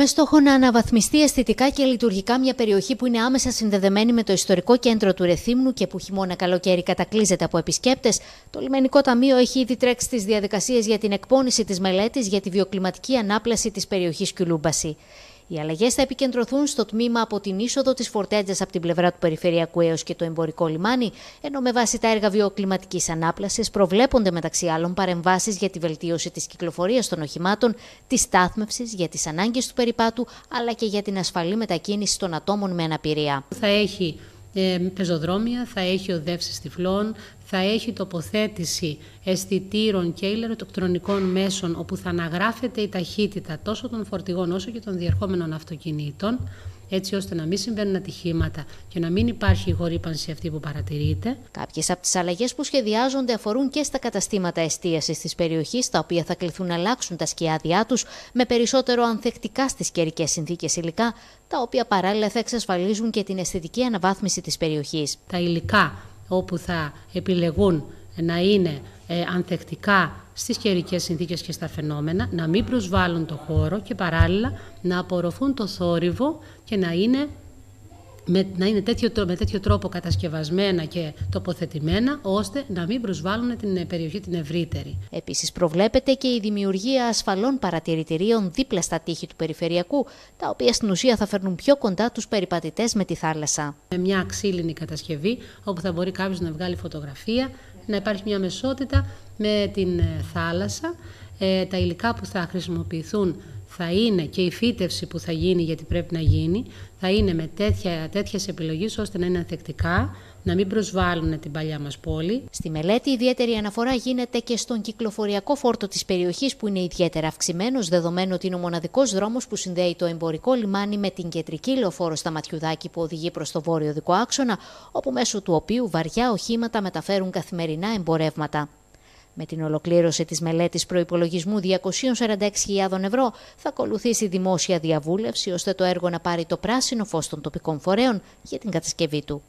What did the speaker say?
Με στόχο να αναβαθμιστεί αισθητικά και λειτουργικά μια περιοχή που είναι άμεσα συνδεδεμένη με το ιστορικό κέντρο του Ρεθύμνου και που χειμώνα καλοκαίρι κατακλείζεται από επισκέπτες, το Λιμενικό Ταμείο έχει ήδη τρέξει τις διαδικασίες για την εκπόνηση της μελέτης για τη βιοκλιματική ανάπλαση της περιοχής Κιουλούμπαση. Οι αλλαγές θα επικεντρωθούν στο τμήμα από την είσοδο της Φορτέτζα από την πλευρά του περιφερειακού έως και το εμπορικό λιμάνι, ενώ με βάση τα έργα βιοκλιματικής ανάπλασης προβλέπονται μεταξύ άλλων παρεμβάσεις για τη βελτίωση της κυκλοφορίας των οχημάτων, της στάθμευσης, για τις ανάγκες του περιπάτου, αλλά και για την ασφαλή μετακίνηση των ατόμων με αναπηρία. Θα έχει ε, πεζοδρόμια, θα έχει οδεύσεις τυφλών, θα έχει τοποθέτηση αισθητήρων και ηλεκτρονικών μέσων όπου θα αναγράφεται η ταχύτητα τόσο των φορτηγών όσο και των διερχόμενων αυτοκινήτων έτσι ώστε να μην συμβαίνουν ατυχήματα και να μην υπάρχει η γορύπανση αυτή που παρατηρείται. Κάποιες από τις αλλαγές που σχεδιάζονται αφορούν και στα καταστήματα εστίασης της περιοχής, τα οποία θα κληθούν να αλλάξουν τα σκιάδια τους με περισσότερο ανθεκτικά στις καιρικές συνθήκες υλικά, τα οποία παράλληλα θα εξασφαλίζουν και την αισθητική αναβάθμιση της περιοχής. Τα υλικά όπου θα επιλεγούν να είναι ε, ανθεκτικά στις καιρικές συνθήκες και στα φαινόμενα, να μην προσβάλλουν το χώρο και παράλληλα να απορροφούν το θόρυβο και να είναι με, να είναι τέτοιο, με τέτοιο τρόπο κατασκευασμένα και τοποθετημένα, ώστε να μην προσβάλλουν την περιοχή την ευρύτερη. Επίσης, προβλέπεται και η δημιουργία ασφαλών παρατηρητηρίων δίπλα στα τείχη του περιφερειακού, τα οποία στην ουσία θα φέρνουν πιο κοντά τους περιπατητές με τη θάλασσα. Με μια ξύλινη κατασκευή, όπου θα μπορεί κάποιος να βγάλει φωτογραφία, να υπάρχει μια μεσότητα με την ε, θάλασσα. Ε, τα υλικά που θα χρησιμοποιηθούν θα είναι και η φύτευση που θα γίνει, γιατί πρέπει να γίνει, θα είναι με τέτοια, τέτοιες επιλογές ώστε να είναι ανθεκτικά, να μην προσβάλλουν την παλιά μας πόλη. Στη μελέτη ιδιαίτερη αναφορά γίνεται και στον κυκλοφοριακό φόρτο της περιοχής που είναι ιδιαίτερα αυξημένος, δεδομένου ότι είναι ο μοναδικός δρόμος που συνδέει το εμπορικό λιμάνι με την κεντρική λεωφόρο στα Ματιουδάκη που οδηγεί προς το βόρειο δικό άξονα, όπου μέσω του οποίου βαριά οχήματα μεταφέρουν καθημερινά εμπορεύματα. Με την ολοκλήρωση της μελέτης προϋπολογισμού 246.000 ευρώ θα ακολουθήσει δημόσια διαβούλευση ώστε το έργο να πάρει το πράσινο φως των τοπικών φορέων για την κατασκευή του.